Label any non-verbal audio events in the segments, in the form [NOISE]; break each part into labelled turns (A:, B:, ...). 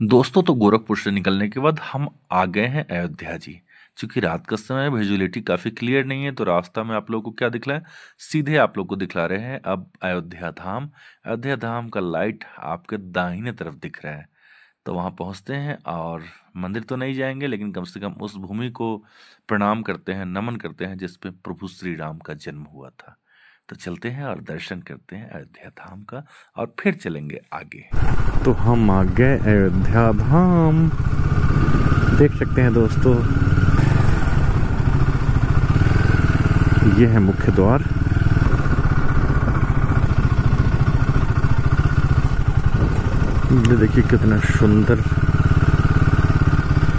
A: दोस्तों तो गोरखपुर से निकलने के बाद हम आ गए हैं अयोध्या जी। क्योंकि रात का समय विजुअलिटी काफ़ी क्लियर नहीं है तो रास्ता में आप लोगों को क्या दिखला है? सीधे आप लोग को दिखला रहे हैं अब अयोध्या धाम। अयोध्या धाम का लाइट आपके दाहिने तरफ़ दिख रहा है। तो वहाँ पहुँचते हैं और मंदिर तो नहीं जाएँगे, लेकिन कम से कम उस भूमि को प्रणाम करते हैं, नमन करते हैं, जिस पे प्रभु श्री राम का जन्म हुआ था। तो चलते हैं और दर्शन करते हैं अयोध्या धाम का और फिर चलेंगे आगे।
B: तो हम आ गए अयोध्या धाम। देख सकते हैं दोस्तों ये है मुख्य द्वार। ये देखिए कितना सुंदर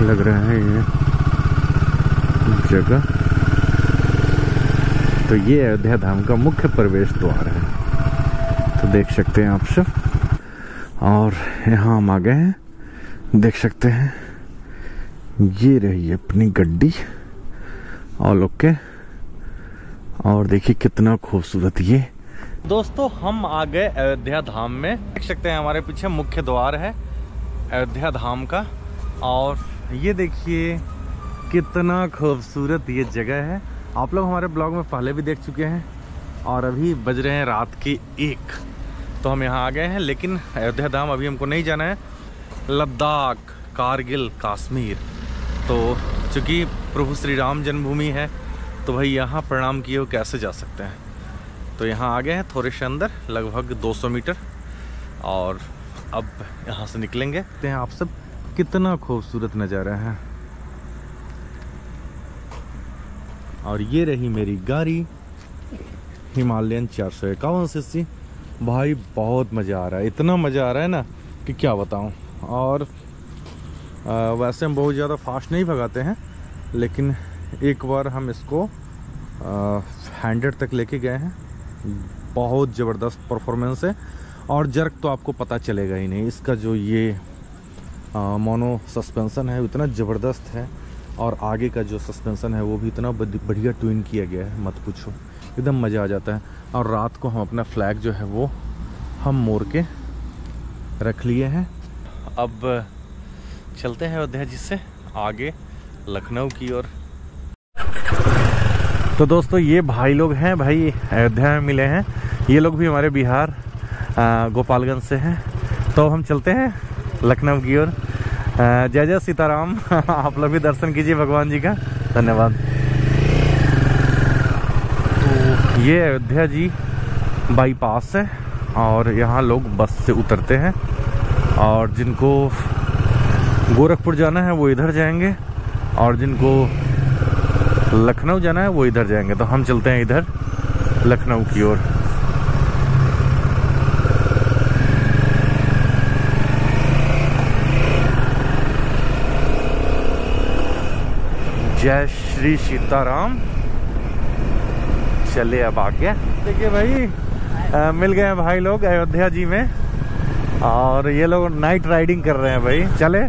B: लग रहा है ये जगह। तो ये अयोध्या धाम का मुख्य प्रवेश द्वार है। तो देख सकते हैं आप सब। और यहाँ हम आ गए हैं। देख सकते हैं। ये रही अपनी गड्डी। ऑल ओके और देखिए कितना खूबसूरत ये। दोस्तों, हम आ गए अयोध्या धाम में। देख सकते हैं हमारे पीछे मुख्य द्वार है अयोध्या धाम का। और ये देखिए, कितना खूबसूरत ये जगह है। आप लोग हमारे ब्लॉग में पहले भी देख चुके हैं और अभी बज रहे हैं रात के एक। तो हम यहाँ आ गए हैं, लेकिन अयोध्या धाम अभी हमको नहीं जाना है। लद्दाख, कारगिल, काश्मीर। तो चूँकि प्रभु श्री राम जन्मभूमि है तो भाई यहाँ प्रणाम किए हो, कैसे जा सकते हैं? तो यहाँ आ गए हैं थोड़े से अंदर, लगभग 200 मीटर। और अब यहाँ से निकलेंगे। आप सब कितना खूबसूरत नज़ारा है। और ये रही मेरी गाड़ी। हिमालयन चार सौ इक्यावन सी भाई बहुत मज़ा आ रहा है। इतना मज़ा आ रहा है ना कि क्या बताऊँ। और आ, वैसे हम बहुत ज़्यादा फास्ट नहीं भगाते हैं लेकिन एक बार हम इसको हंड्रेड तक लेके गए हैं। बहुत ज़बरदस्त परफॉर्मेंस है। और जर्क तो आपको पता चलेगा ही नहीं इसका जो ये मोनो सस्पेंसन है इतना ज़बरदस्त है। और आगे का जो सस्पेंसन है, वो भी इतना बढ़िया ट्विन किया गया है, मत पूछो। एकदम मज़ा आ जाता है। और रात को हम अपना फ्लैग जो है, वो हम मोड़ के रख लिए हैं। अब चलते हैं अयोध्या जी से, आगे लखनऊ की ओर। तो दोस्तों, ये भाई लोग हैं, भाई अयोध्या में मिले हैं। ये लोग भी हमारे बिहार गोपालगंज से हैं। तो हम चलते हैं लखनऊ की ओर। जय जय सीताराम। [LAUGHS] आप लोग भी दर्शन कीजिए भगवान जी का। धन्यवाद। तो ये अयोध्या जी बाईपास है और यहाँ लोग बस से उतरते हैं और जिनको गोरखपुर जाना है वो इधर जाएँगे और जिनको लखनऊ जाना है वो इधर जाएँगे। तो हम चलते हैं इधर, लखनऊ की ओर। जय श्री सीताराम। चले अब आगे। देखिए भाई आ, मिल गए हैं भाई लोग अयोध्या जी में। और ये लोग नाइट राइडिंग कर रहे हैं भाई। चले।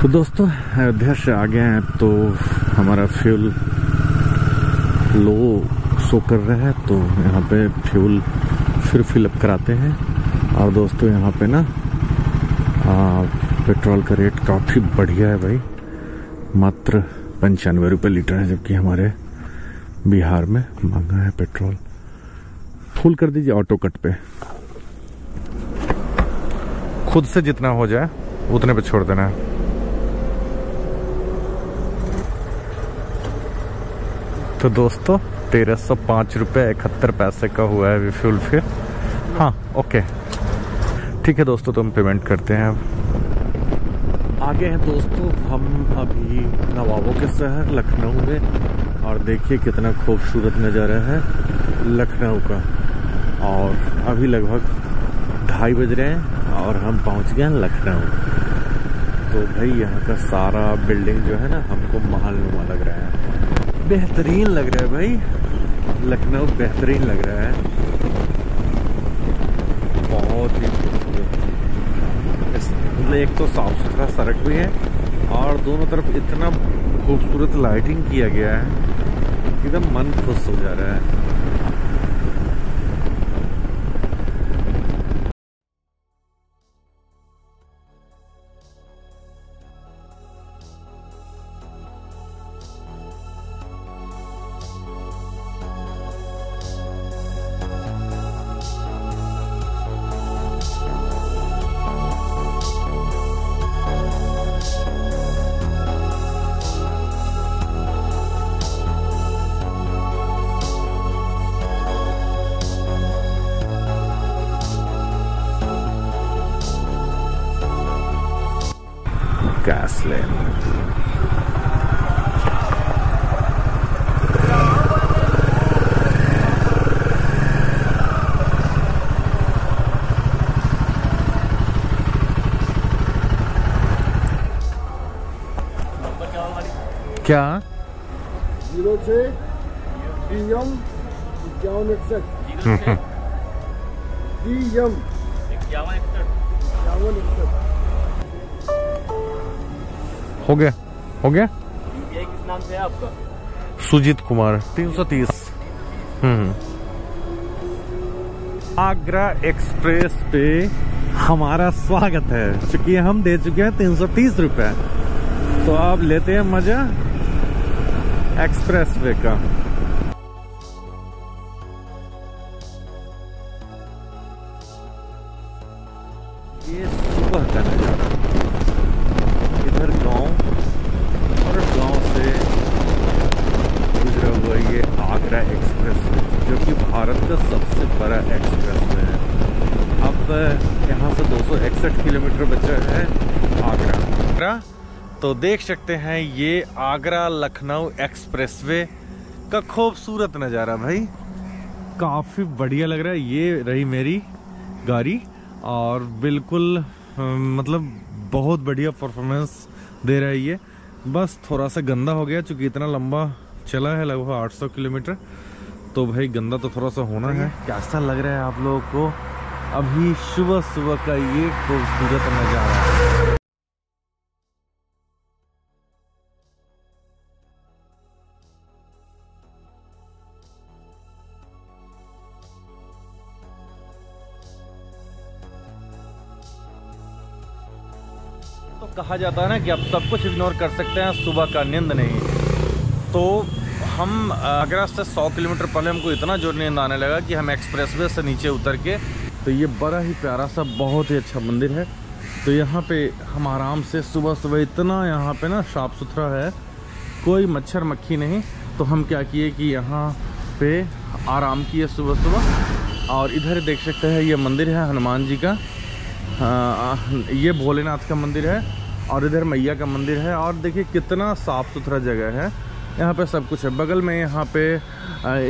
B: तो दोस्तों अयोध्या से आ गए हैं तो हमारा फ्यूल लो शो कर रहा है तो यहाँ पे फ्यूल फिर फिलअप कराते हैं। और दोस्तों, यहाँ पे ना पेट्रोल का रेट काफ़ी बढ़िया है भाई। मात्र पंचानवे रुपये लीटर है, जबकि हमारे बिहार में महँगा है पेट्रोल। फुल कर दीजिए ऑटो कट पे। खुद से जितना हो जाए, उतने पे छोड़ देना है। तो दोस्तों, तेरह सौ पाँच रुपये इकहत्तर पैसे का हुआ है रिफ्यूल फिर। हाँ ओके ठीक है दोस्तों तो हम पेमेंट करते हैं अब। आगे हैं दोस्तों, हम अभी नवाबों के शहर, लखनऊ में। और देखिए कितना खूबसूरत नज़ारा है लखनऊ का। और अभी लगभग ढाई बज रहे हैं और हम पहुँच गए हैं लखनऊ। तो भाई, यहाँ का सारा बिल्डिंग जो है ना, हमको महल नुमा लग रहा है। बेहतरीन लग रहा है भाई। लखनऊ बेहतरीन लग रहा है। बहुत ही खूबसूरत। इस एक तो साफ़ सुथरा सड़क भी है और दोनों तरफ़ इतना खूबसूरत लाइटिंग किया गया है एकदम मन खुश हो जा रहा है। Gasland. क्या
C: ज़ीरो छः डी एम इक्यावन इकसठ डी एम इक्यावन इकसठ
B: हो गया हो गया
D: किस नाम से है आपका
B: सुजीत कुमार 330 हम्म आगरा एक्सप्रेस पे हमारा स्वागत है चूँकि हम दे चुके हैं 330 रुपए तो आप लेते हैं मज़ा एक्सप्रेस वे का ये सुबह का नज़ारा इधर गाँव और गाँव से गुजरा हुआ ये आगरा एक्सप्रेस जो कि भारत का सबसे बड़ा एक्सप्रेस है अब यहाँ से 261 किलोमीटर बचा है आगरा आगरा तो देख सकते हैं ये आगरा लखनऊ एक्सप्रेसवे का खूबसूरत नज़ारा भाई। काफ़ी बढ़िया लग रहा है ये रही मेरी गाड़ी और बिल्कुल मतलब बहुत बढ़िया परफॉर्मेंस दे रहा है ये। बस थोड़ा सा गंदा हो गया चूँकि इतना लंबा चला है लगभग 800 किलोमीटर। तो भाई गंदा तो थोड़ा सा होना है। कैसा लग रहा है आप लोगों को? अभी सुबह सुबह का ये खूबसूरत नज़ारा। तो कहा जाता है ना कि आप सब कुछ इग्नोर कर सकते हैं, सुबह का नींद नहीं। तो हम आगरा से 100 किलोमीटर पहले हमको इतना ज़ोर नींद आने लगा कि हम एक्सप्रेसवे से नीचे उतर के तो ये बड़ा ही प्यारा सा, बहुत ही अच्छा मंदिर है। तो यहाँ पे हम आराम से सुबह सुबह इतना यहाँ पे ना साफ़ सुथरा है, कोई मच्छर मक्खी नहीं। तो हम क्या किए कि यहाँ पे आराम किए सुबह सुबह और इधर देख सकते हैं, ये मंदिर है हनुमान जी का। हाँ, ये भोलेनाथ का मंदिर है और इधर मैया का मंदिर है और देखिए कितना साफ़ सुथरा जगह है। यहाँ पे सब कुछ है। बगल में यहाँ पे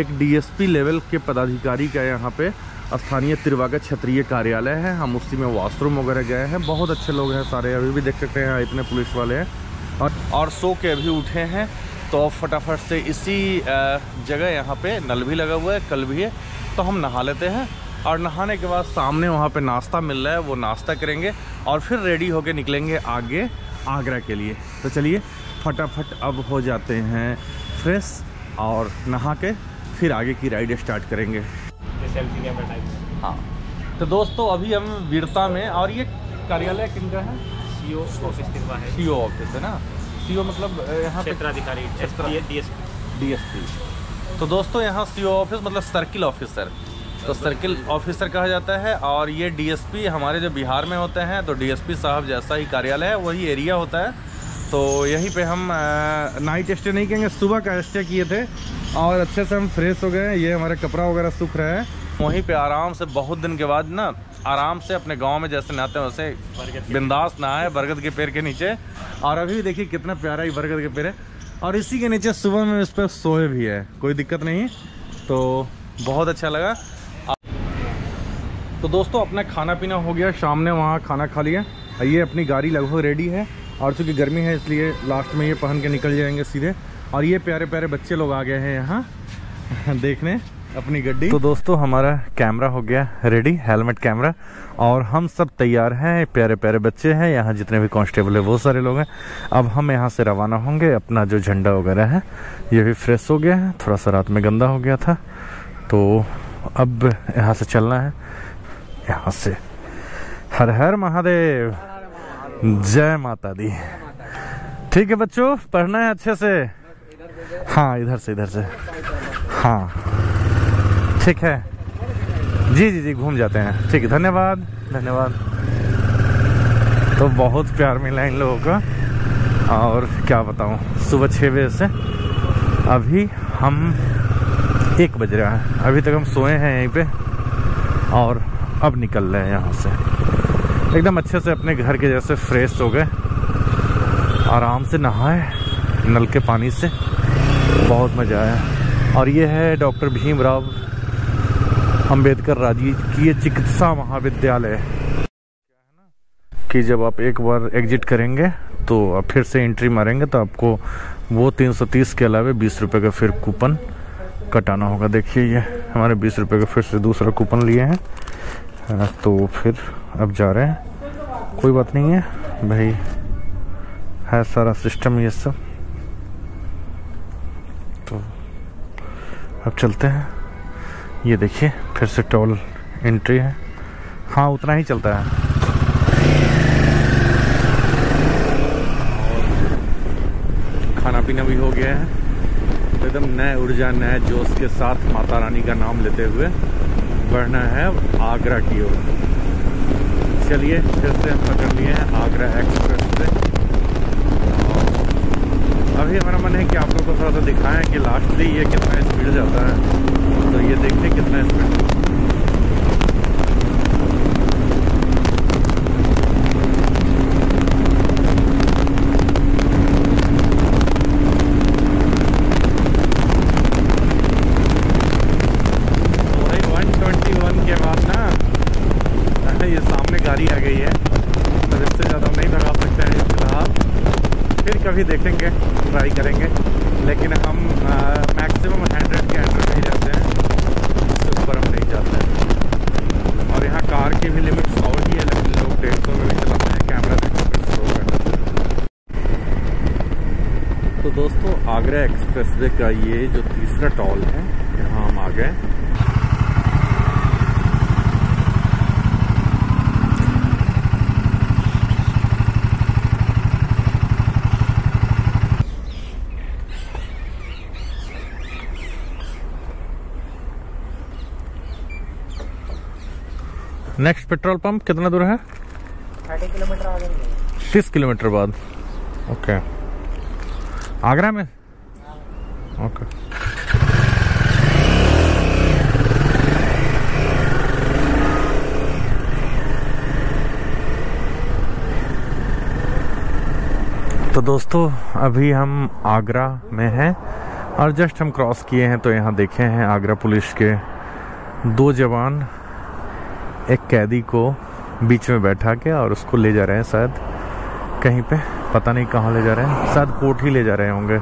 B: एक डीएसपी लेवल के पदाधिकारी का यहाँ पे स्थानीय तिरवा का क्षेत्रीय कार्यालय है। हम उसी में वॉशरूम वगैरह गए हैं। बहुत अच्छे लोग हैं सारे। अभी भी देख सकते हैं इतने पुलिस वाले हैं। और और सो के अभी उठे हैं। तो फटाफट से इसी जगह यहाँ पे नल भी लगा हुआ है कल भी है। तो हम नहा लेते हैं। और नहाने के बाद सामने वहाँ पे नाश्ता मिल रहा है वो नाश्ता करेंगे और फिर रेडी होके निकलेंगे आगे आगरा के लिए। तो चलिए फटाफट अब हो जाते हैं फ्रेश और नहा के फिर आगे की राइड स्टार्ट करेंगे। हाँ। तो दोस्तों अभी हम वीरता में और ये कार्यालय किनका है?
D: सीओ ऑफ़िस तिरवा है?
B: सीओ ऑफ़िस है ना? सीओ मतलब यहाँ पे
D: क्षेत्राधिकारी
B: क्षेत्र-
D: डीएसपी
B: डीएसपी तो दोस्तों यहाँ सी ऑफ़िस मतलब सर्किल ऑफिसर। तो सर्किल ऑफिसर कहा जाता है और ये डीएसपी हमारे जो बिहार में होते हैं तो डीएसपी साहब जैसा ही कार्यालय है, वही एरिया होता है। तो यहीं पे हम नाइट स्टे नहीं कहेंगे, सुबह का स्टे किए थे और अच्छे से हम फ्रेश हो गए ये हमारे कपड़ा वगैरह सूख रहे हैं। वहीं पे आराम से, बहुत दिन के बाद ना, आराम से अपने गाँव में जैसे नहाते हैं, वैसे बिंदास नहाए बरगद के पेड़ के नीचे। और अभी भी देखिए कितना प्यारा ही बरगद के पेड़ है। और इसी के नीचे सुबह में इस पर सोए भी है, कोई दिक्कत नहीं। तो बहुत अच्छा लगा। तो दोस्तों, अपना खाना पीना हो गया। शाम ने वहाँ खाना खा लिया। ये अपनी गाड़ी लगभग रेडी है। और चूँकि गर्मी है, इसलिए लास्ट में ये पहन के निकल जाएँगे सीधे। और ये प्यारे प्यारे बच्चे लोग आ गए हैं यहाँ, [LAUGHS] देखने अपनी गड्डी। तो दोस्तों, हमारा कैमरा हो गया रेडी हेलमेट कैमरा और हम सब तैयार हैं। प्यारे प्यारे बच्चे हैं। यहाँ जितने भी कांस्टेबल है, वो सारे लोग हैं। अब हम यहाँ से रवाना होंगे। अपना जो झंडा वगैरह है, ये भी फ्रेश हो गया है। थोड़ा सा रात में गंदा हो गया था। तो अब यहाँ से चलना है। यहाँ से। हर हर महादेव। जय माता दी। ठीक है बच्चों, पढ़ना है अच्छे से। हाँ इधर से इधर से। हाँ। ठीक है। जी जी जी, घूम जाते हैं। ठीक है, धन्यवाद। धन्यवाद। तो बहुत प्यार मिला इन लोगों का। और क्या बताऊँ, सुबह छः बजे से अभी हम एक बज रहा है। अभी तक हम सोए हैं यहीं पे। और अब निकल रहे हैं यहाँ से। एकदम अच्छे से अपने घर के जैसे फ्रेश हो गए। आराम से नहाए, नल के पानी से। बहुत मज़ा आया। और ये है डॉक्टर भीमराव अंबेडकर राजकीय चिकित्सा महाविद्यालय। कि जब आप एक बार एग्जिट करेंगे तो आप फिर से एंट्री मारेंगे तो आपको वो 330 के अलावा बीस रुपए का फिर कूपन कटाना होगा। देखिए ये, हमारे बीस रुपये का फिर से दूसरा कूपन लिए हैं। अ, तो फिर अब जा रहे हैं। कोई बात नहीं है। भाई है सारा सिस्टम ये सब। तो अब चलते हैं। ये देखिए फिर से टोल एंट्री है। हाँ उतना ही चलता है। खाना पीना भी हो गया है। एकदम नए ऊर्जा नए जोश के साथ माता रानी का नाम लेते हुए बढ़ना है। आगरा की ओर। चलिए, फिर से हम पकड़ लिए हैं आगरा एक्सप्रेस से। अभी हमारा मन है कि आप लोगों को थोड़ा सा दिखाएँ कि लास्टली ये कितना स्पीड जाता है तो ये देखते कितना स्पीड तो भाई 121 के बाद ना ये सामने गाड़ी आ गई है तो इससे ज़्यादा हम नहीं भगा सकते हैं फ़िलहाल फिर कभी देखेंगे ट्राई करेंगे। लेकिन हम मैक्सिमम हंड्रेड के अंडर नहीं जाते हैं। इससे ऊपर हम नहीं जाते हैं। और यहाँ कार की भी लिमिट सौ ही है, लेकिन लोग डेढ़ सौ में भी चलाते हैं कैमरा देखो स्लो तो दोस्तों, आगरा एक्सप्रेसवे का ये जो तीसरा टॉल है, यहाँ हम आ गए। नेक्स्ट पेट्रोल पंप कितना दूर है?
D: थर्टी किलोमीटर आगे
B: तीस किलोमीटर बाद। ओके आगरा में? ओके तो दोस्तों अभी हम आगरा में हैं और जस्ट हम क्रॉस किए हैं तो यहाँ देखे हैं आगरा पुलिस के दो जवान। एक कैदी को बीच में बैठा के और उसको ले जा रहे हैं शायद कहीं पे पता नहीं कहाँ ले जा रहे हैं शायद कोर्ट ही ले जा रहे होंगे।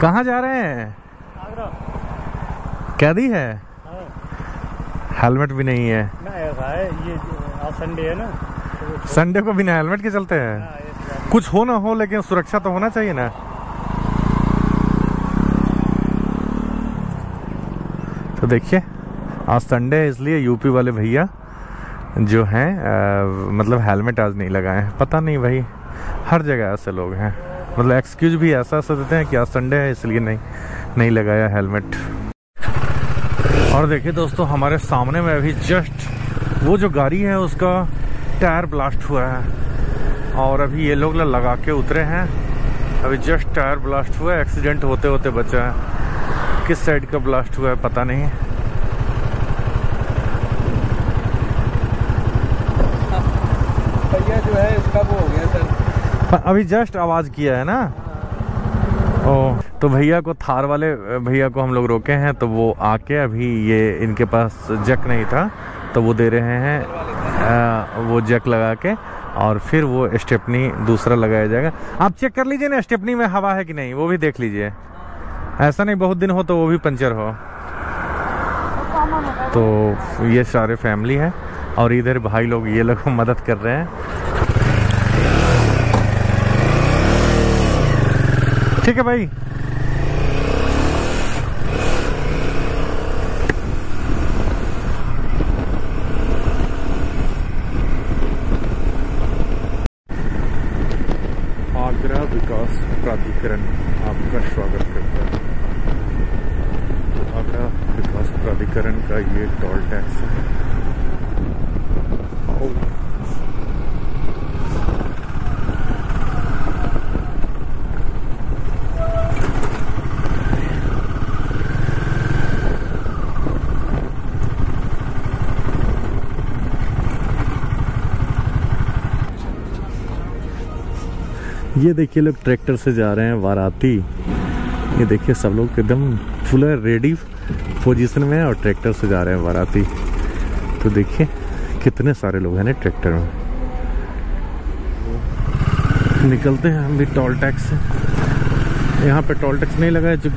B: कहाँ जा रहे हैं? कैदी है? हेलमेट भी नहीं है।
D: है ये संडे है ना
B: संडे को बिना हेलमेट के चलते हैं। कुछ हो ना हो लेकिन सुरक्षा तो होना चाहिए ना। तो देखिए, आज संडे है, इसलिए यूपी वाले भैया जो हैं मतलब हेलमेट आज नहीं लगाए हैं। पता नहीं भाई, हर जगह ऐसे लोग हैं। मतलब एक्सक्यूज भी ऐसा ऐसा देते हैं कि आज संडे है, इसलिए नहीं नहीं लगाया हेलमेट और देखिए दोस्तों, हमारे सामने में अभी जस्ट वो जो गाड़ी है, उसका टायर ब्लास्ट हुआ है। और अभी ये लोग लगा के उतरे हैं। अभी जस्ट टायर ब्लास्ट हुआ है एक्सीडेंट होते होते बचा है। किस साइड का ब्लास्ट हुआ है पता नहीं।
C: भैया जो है इसका वो हो गया सर
B: अभी जस्ट आवाज़ किया है ना? ओ तो भैया को थार वाले भैया को हम लोग रोके हैं तो वो आके अभी ये इनके पास जक नहीं था तो वो दे रहे हैं आ, वो जक लगा के और फिर वो स्टेपनी दूसरा लगाया जाएगा। आप चेक कर लीजिए ना स्टेपनी में हवा है कि नहीं वो भी देख लीजिए। ऐसा नहीं, बहुत दिन हो तो वो भी पंचर हो। तो ये सारे फैमिली है और इधर भाई लोग, ये लोग मदद कर रहे हैं। ठीक है भाई आगरा विकास प्राधिकरण आपका स्वागत करता है तो आगरा विकास प्राधिकरण का ये टोल टैक्स है आओ। ये देखिए लोग ट्रैक्टर से जा रहे हैं वाराती ये देखिए सब लोग एकदम फुल रेडी पोजीशन में है और ट्रैक्टर से जा रहे हैं वाराती तो देखिए कितने सारे लोग हैं ना ट्रैक्टर में। निकलते हैं हम भी टोल टैक्स यहाँ पे टोल टैक्स नहीं लगा है, जो